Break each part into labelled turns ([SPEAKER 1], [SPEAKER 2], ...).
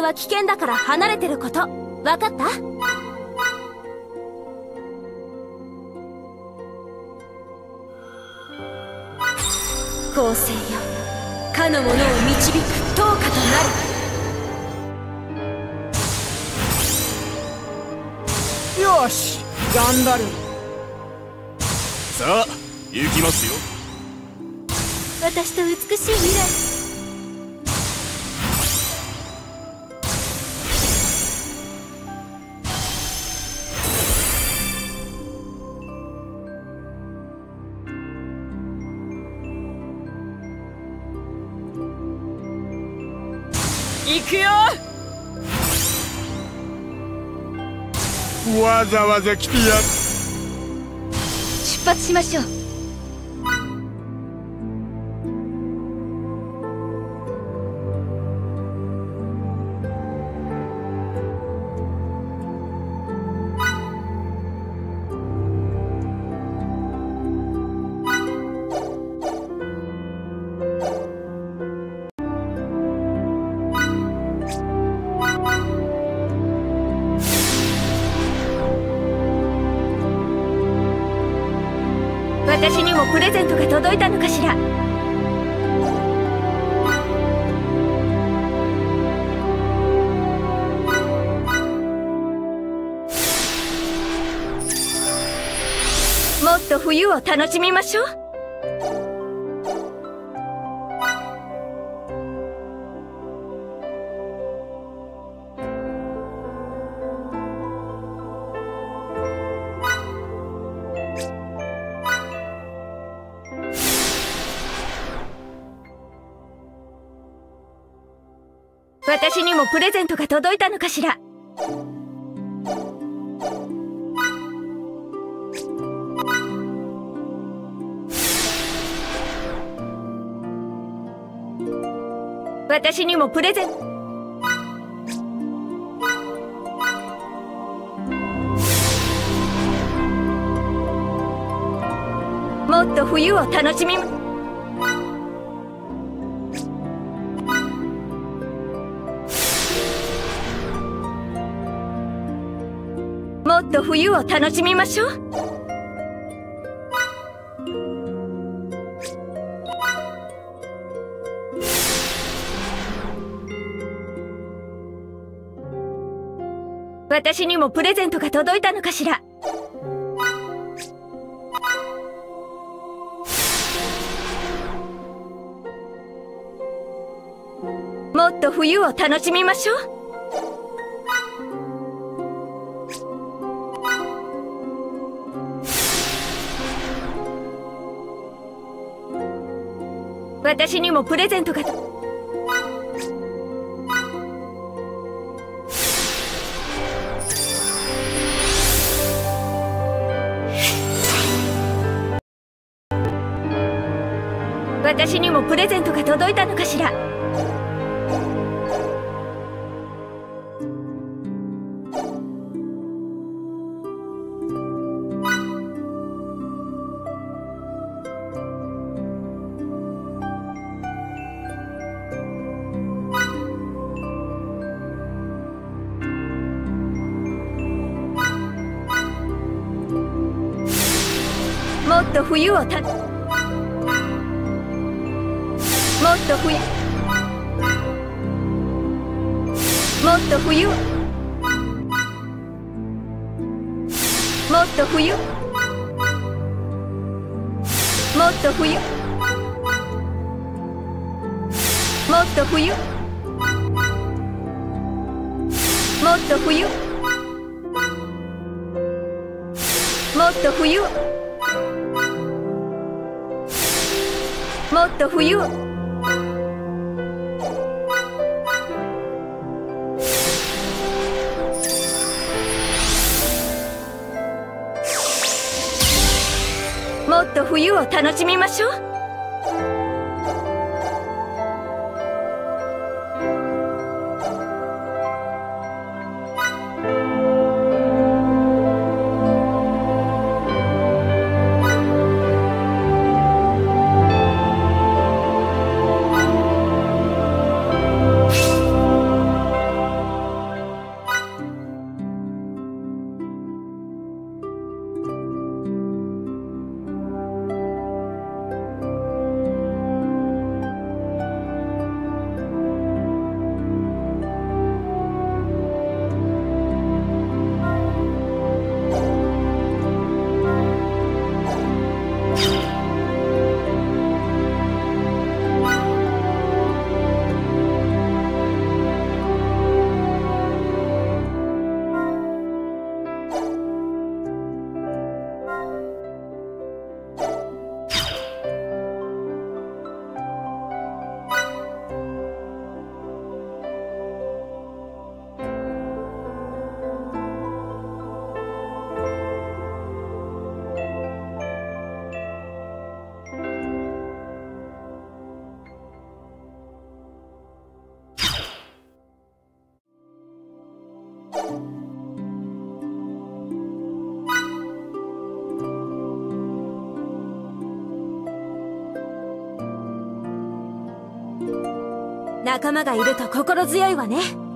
[SPEAKER 1] 入は危険だから離れてること。分かった？よ。かの者を導く灯火とな
[SPEAKER 2] るよしガンダル
[SPEAKER 3] さあ行きますよ。
[SPEAKER 1] 私と美しい未来
[SPEAKER 2] 行くよ。
[SPEAKER 3] わざわざ来てや
[SPEAKER 1] 出発しましょう私にもプレゼントが届いたのかしら？もっと冬を楽しみましょう。私にもプレゼントが届いたのかしら。私にもプレゼント。もっと冬を楽しみもっと冬を楽しみましょう。私にもプレゼントが届いたのかしら。もっと冬を楽しみましょう。私にもプレゼントが。私にもプレゼントが届いたのかしら。冬をたもっと冬もっと冬もっと冬もっと冬もっと冬もっと冬もっと冬。もっと冬。を冬を楽しみましょう。仲間がいると心強いわね。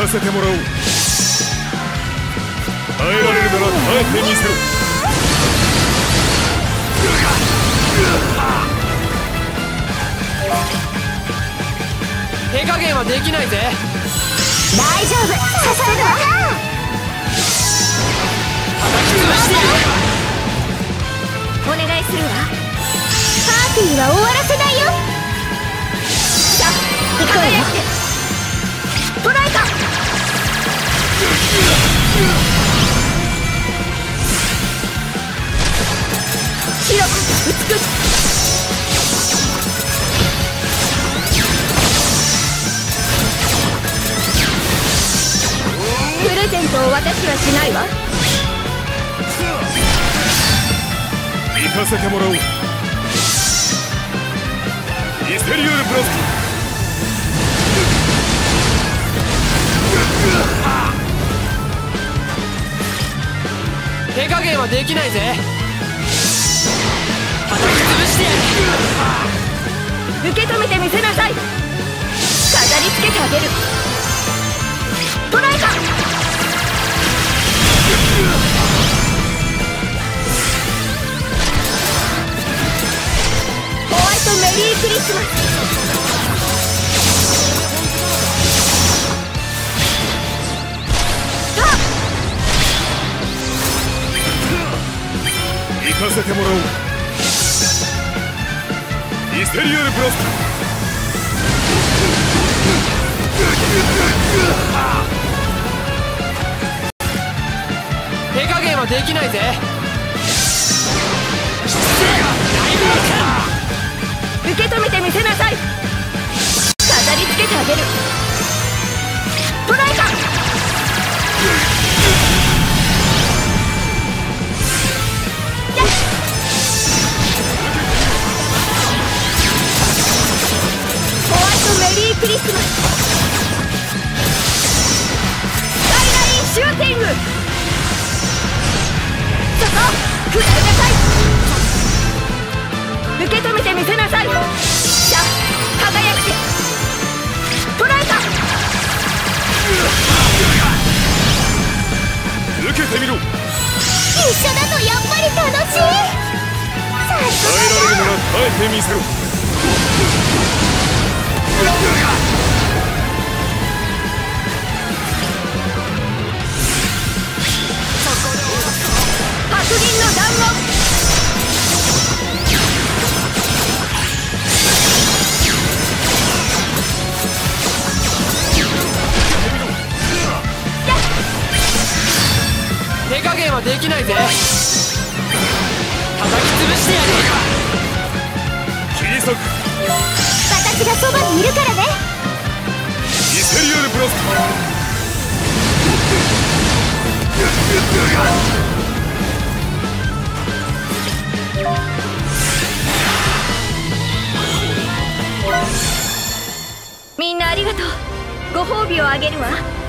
[SPEAKER 2] か
[SPEAKER 3] せてもらおう。耐えられるなら耐えてみせろ。
[SPEAKER 2] 手加減はできないぜ。
[SPEAKER 1] 大丈夫。支えるわ。
[SPEAKER 2] 潰して
[SPEAKER 1] お願いするわ。パーティーは終わらせないよ。さあ行こうよ広く美しくプレゼントを渡しはしないわ。
[SPEAKER 2] 手加減はできないぜ。叩き潰してやる。
[SPEAKER 1] 受け止めてみせなさい。飾り付けてあげる。トライかホワイトメリークリスマス。
[SPEAKER 3] てもらおう。イステリオールブラス
[SPEAKER 2] 手加減はできないぜ。
[SPEAKER 1] 受け止めてみせなさい。飾り付けてあげる。トライか
[SPEAKER 3] 耐えられるなら耐えてみせろ
[SPEAKER 1] が白銀の弾丸
[SPEAKER 2] 手加減はできないぜ。
[SPEAKER 1] 私がそばにいるからね。
[SPEAKER 3] セリアルブラストみんなあ
[SPEAKER 1] りがとう。ご褒美をあげるわ。